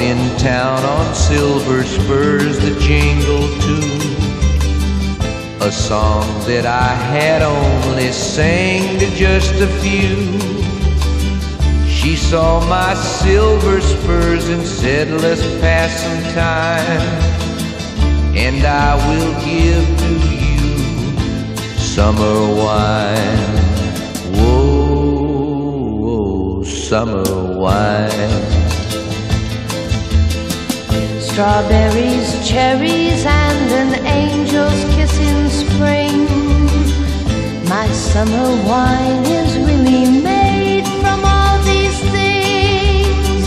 in town on silver spurs that jingle too. A song that I had only sang to just a few. She saw my silver spurs and said, Let's pass some time. And I will give to you summer wine. Whoa, whoa summer wine. Strawberries, cherries, and an angel's kiss in spring. My summer wine is really made from all these things.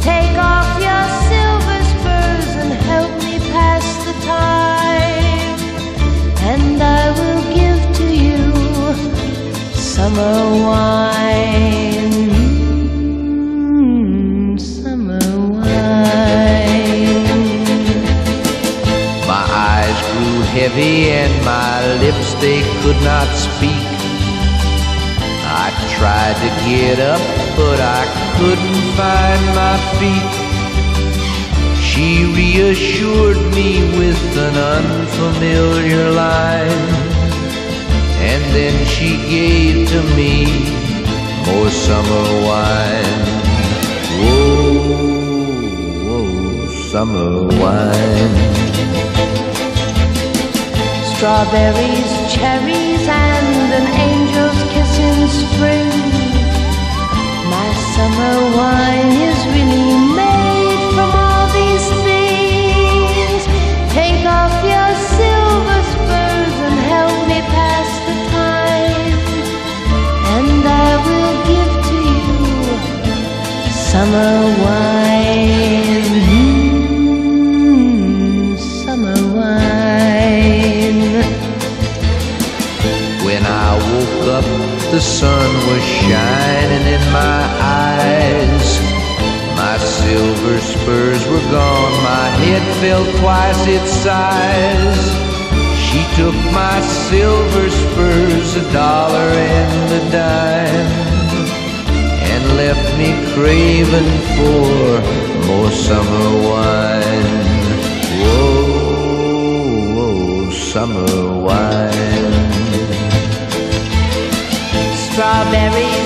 Take off your silver spurs and help me pass the time. And I will give to you summer wine. And my lips they could not speak. I tried to get up, but I couldn't find my feet. She reassured me with an unfamiliar line, and then she gave to me more summer wine. Whoa, whoa, summer wine. Strawberries, cherries, and an When I woke up, the sun was shining in my eyes. My silver spurs were gone, my head felt twice its size. She took my silver spurs, a dollar and a dime, and left me craving for more summer wine. Whoa, whoa, summer wine. strawberries